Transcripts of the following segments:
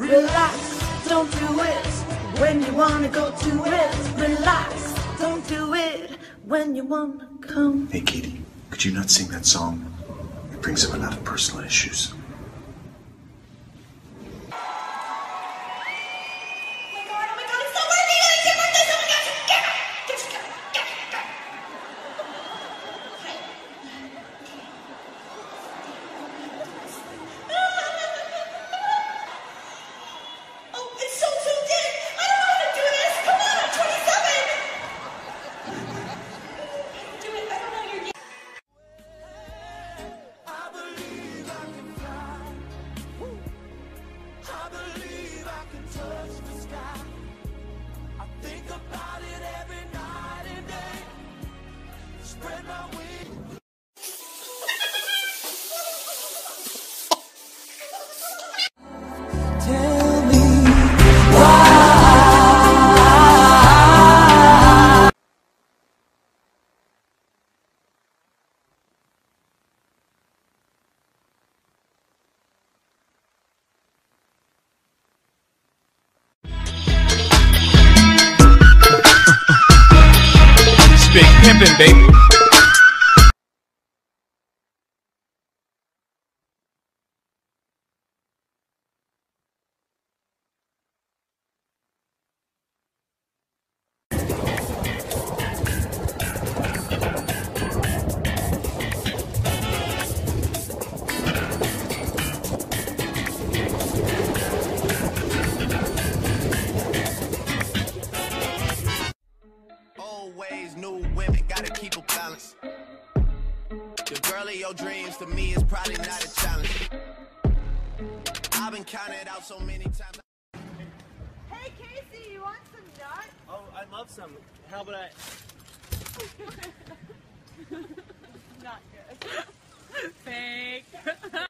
Relax, don't do it when you wanna go to it. Relax, don't do it when you wanna come. Hey, Katy, could you not sing that song? It brings up a lot of personal issues. It's big pimpin', baby. Old ways, new women, gotta keep a balance. The girl of your dreams to me is probably not a challenge. I've been counted out so many times. Hey, Casey, you want some nuts? Oh, I'd love some. How about I? Not good. Fake.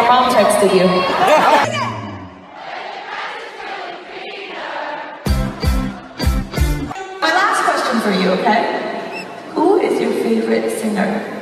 your mom texted you. My last question for you, okay? Who is your favorite singer?